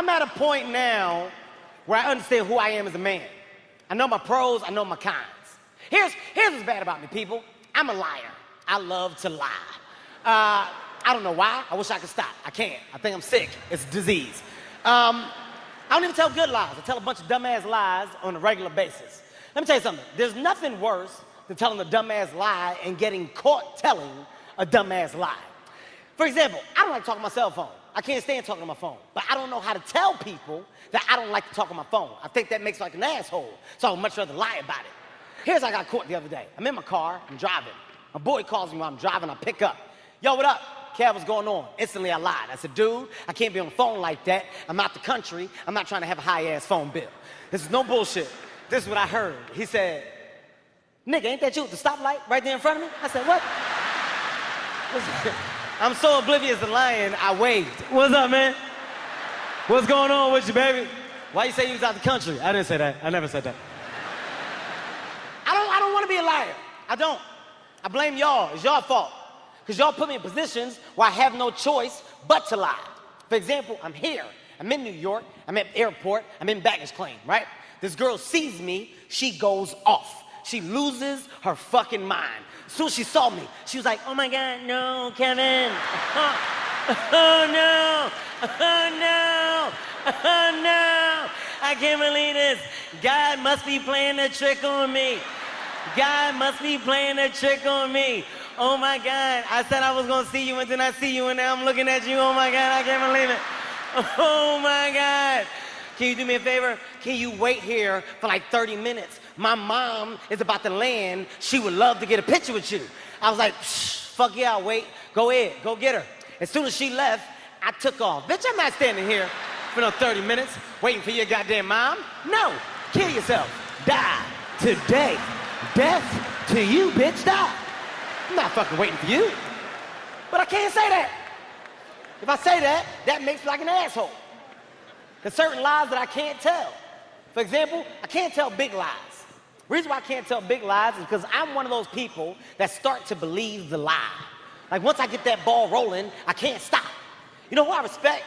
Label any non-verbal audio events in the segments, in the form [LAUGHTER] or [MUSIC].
I'm at a point now where I understand who I am as a man. I know my pros, I know my cons. Here's, here's what's bad about me, people. I'm a liar. I love to lie. Uh, I don't know why. I wish I could stop. I can't. I think I'm sick. It's a disease. Um, I don't even tell good lies. I tell a bunch of dumbass lies on a regular basis. Let me tell you something. There's nothing worse than telling a dumbass lie and getting caught telling a dumbass lie. For example, I don't like talking on my cell phone. I can't stand talking on my phone. But I don't know how to tell people that I don't like to talk on my phone. I think that makes like an asshole. So I'd much rather lie about it. Here's how I got caught the other day. I'm in my car, I'm driving. My boy calls me while I'm driving, I pick up. Yo, what up? Kev, what's going on? Instantly I lied. I said, dude, I can't be on the phone like that. I'm out the country. I'm not trying to have a high ass phone bill. This is no bullshit. This is what I heard. He said, nigga, ain't that you at the stoplight right there in front of me? I said, what? [LAUGHS] I'm so oblivious to lying, I waved. What's up, man? What's going on with you, baby? Why you say you was out the country? I didn't say that. I never said that. I don't, I don't want to be a liar. I don't. I blame y'all. It's your fault. Because y'all put me in positions where I have no choice but to lie. For example, I'm here. I'm in New York. I'm at the airport. I'm in baggage claim, right? This girl sees me. She goes off. She loses her fucking mind. As soon as she saw me, she was like, oh my God, no, Kevin. [LAUGHS] Oh, no. Oh, no. Oh, no. I can't believe this. God must be playing a trick on me. God must be playing a trick on me. Oh my God. I said I was to see you and then I see you and now I'm looking at you. Oh my God. I can't believe it. [LAUGHS] Oh my God. Can you do me a favor? Can you wait here for like 30 minutes? My mom is about to land. She would love to get a picture with you. I was like, fuck yeah, I'll wait. Go ahead. Go get her. As soon as she left, I took off. Bitch, I'm not standing here for no 30 minutes waiting for your goddamn mom. No. Kill yourself. Die today. Death to you, bitch. Die. I'm not fucking waiting for you. But I can't say that. If I say that, that makes me like an asshole. There's certain lies that I can't tell. For example, I can't tell big lies. Reason why I can't tell big lies is because I'm one of those people that start to believe the lie. Like once I get that ball rolling, I can't stop. You know who I respect?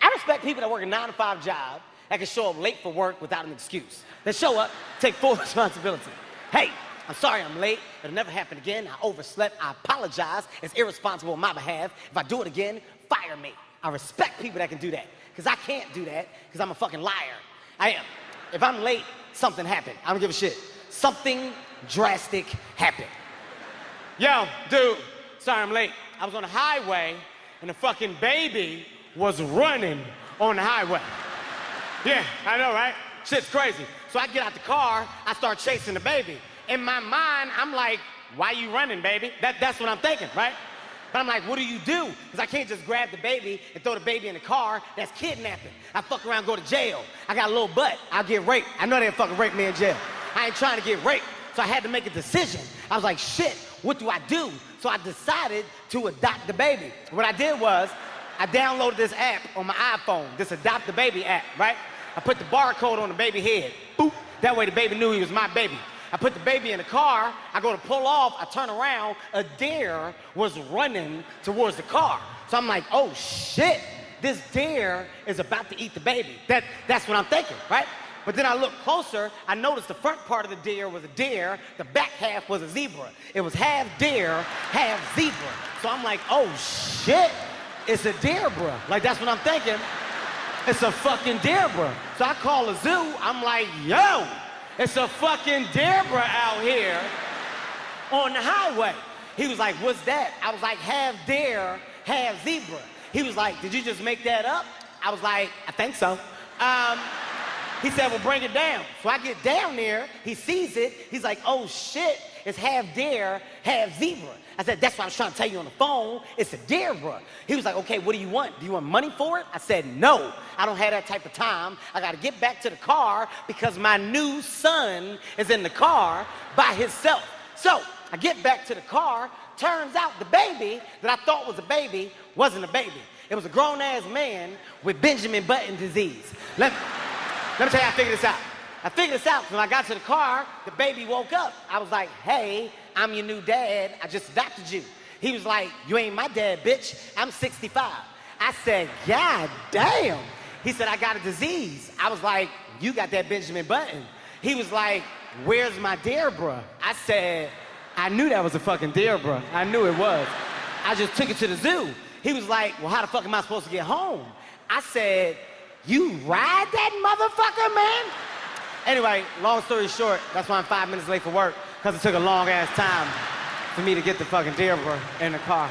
I respect people that work a nine to five job that can show up late for work without an excuse. They show up, take full [LAUGHS] responsibility. Hey, I'm sorry I'm late. It'll never happen again. I overslept. I apologize. It's irresponsible on my behalf. If I do it again, fire me. I respect people that can do that. Because I can't do that because I'm a fucking liar. I am. If I'm late, something happened. I don't give a shit. Something drastic happened. Yo, dude, sorry I'm late. I was on the highway and the fucking baby was running on the highway. Yeah, I know, right? Shit's crazy. So I get out the car, I start chasing the baby. In my mind, I'm like, why you running, baby? That, that's what I'm thinking, right? But I'm like, what do you do? Because I can't just grab the baby and throw the baby in the car. That's kidnapping. I fuck around, go to jail. I got a little butt. I'll get raped. I know they fucking rape me in jail. I ain't trying to get raped. So I had to make a decision. I was like, shit, what do I do? So I decided to adopt the baby. What I did was, I downloaded this app on my iPhone, this Adopt the Baby app, right? I put the barcode on the baby head. Boop. That way the baby knew he was my baby. I put the baby in the car. I go to pull off. I turn around. A deer was running towards the car. So I'm like, oh shit, this deer is about to eat the baby. That, that's what I'm thinking, right? But then I looked closer. I noticed the front part of the deer was a deer. The back half was a zebra. It was half deer, half zebra. So I'm like, oh shit, it's a deer, bro. Like that's what I'm thinking. It's a fucking deer, bro. So I call a zoo. I'm like, yo, it's a fucking Deborah out here on the highway. He was like, what's that? I was like, half deer, half zebra. He was like, did you just make that up? I was like, I think so. Um, he said, well, bring it down. So I get down there, he sees it, he's like, oh shit, it's half deer, half zebra. I said, that's what I was trying to tell you on the phone. It's a deer, bro. He was like, okay, what do you want? Do you want money for it? I said, no, I don't have that type of time. I got to get back to the car because my new son is in the car by himself. So I get back to the car. Turns out the baby that I thought was a baby wasn't a baby. It was a grown ass man with Benjamin Button disease. Let me, let me tell you I figured this out. I figured this out when I got to the car, the baby woke up. I was like, hey, I'm your new dad. I just adopted you. He was like, You ain't my dad, bitch. I'm 65. I said, God damn. He said, I got a disease. I was like, you got that Benjamin Button. He was like, where's my deer, bruh? I said, I knew that was a fucking deer, bruh. I knew it was. I just took it to the zoo. He was like, well, how the fuck am I supposed to get home? I said, you ride that motherfucker, man? Anyway, long story short, that's why I'm five minutes late for work, because it took a long ass time for me to get the fucking deer, in the car.